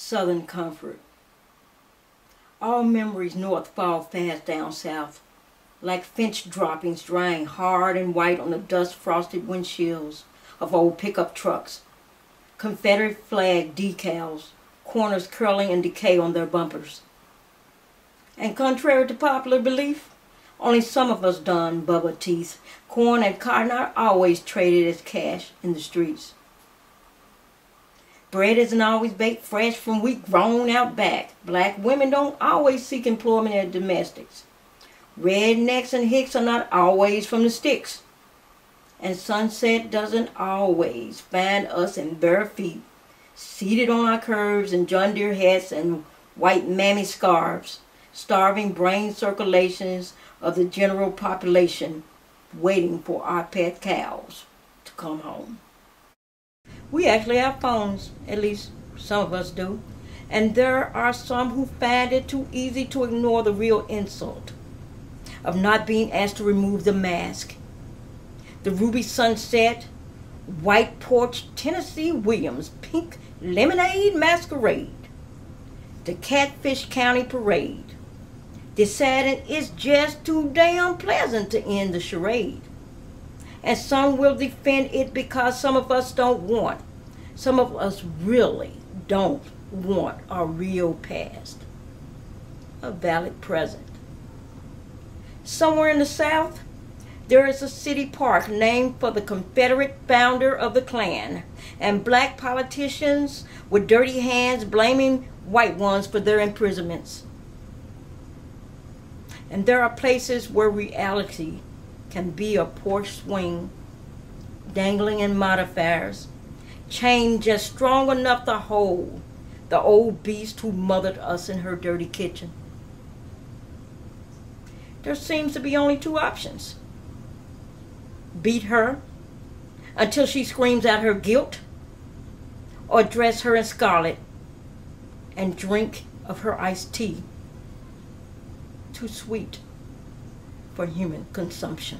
Southern comfort. All memories north fall fast down south, like finch droppings drying hard and white on the dust frosted windshields of old pickup trucks. Confederate flag decals, corners curling in decay on their bumpers. And contrary to popular belief, only some of us don Bubba teeth. Corn and cotton are always traded as cash in the streets. Bread isn't always baked fresh from wheat grown out back. Black women don't always seek employment as domestics. Rednecks and hicks are not always from the sticks. And sunset doesn't always find us in bare feet, seated on our curves in John Deere hats and white mammy scarves, starving brain circulations of the general population, waiting for our pet cows to come home. We actually have phones, at least some of us do. And there are some who find it too easy to ignore the real insult of not being asked to remove the mask. The Ruby Sunset, White Porch, Tennessee Williams, Pink Lemonade Masquerade, the Catfish County Parade, deciding it's just too damn pleasant to end the charade and some will defend it because some of us don't want. Some of us really don't want a real past, a valid present. Somewhere in the South, there is a city park named for the Confederate founder of the Klan, and black politicians with dirty hands blaming white ones for their imprisonments. And there are places where reality can be a porch swing, dangling in modifiers, chain just strong enough to hold the old beast who mothered us in her dirty kitchen. There seems to be only two options. Beat her until she screams out her guilt, or dress her in scarlet and drink of her iced tea. Too sweet for human consumption.